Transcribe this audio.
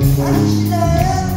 Aşklar